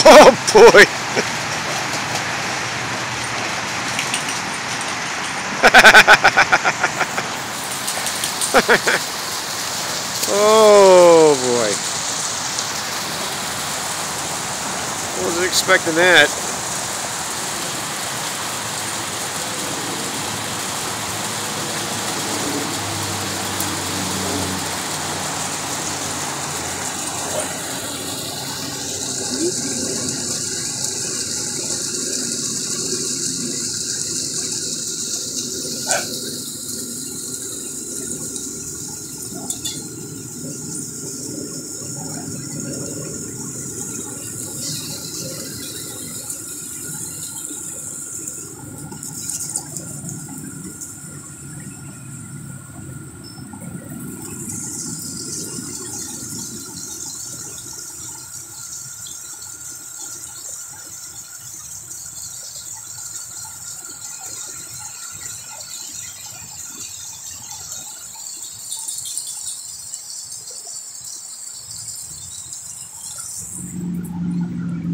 Oh boy! oh boy. Wasn't expecting that.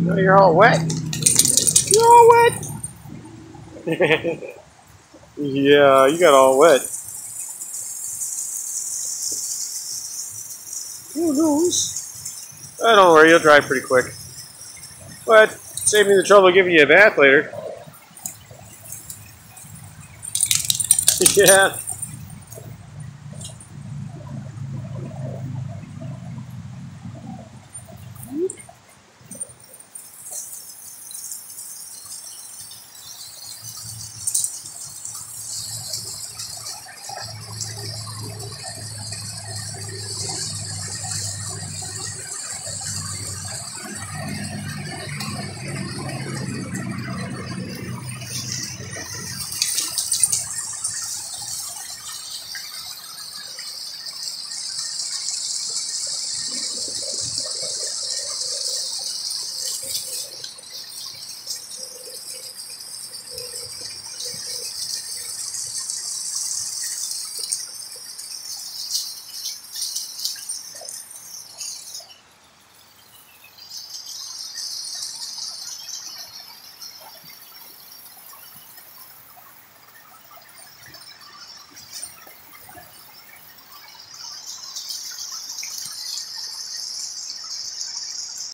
No, you're all wet. You're all wet. yeah, you got all wet. Who knows? Oh, don't worry, you'll dry pretty quick. But save me the trouble of giving you a bath later. yeah.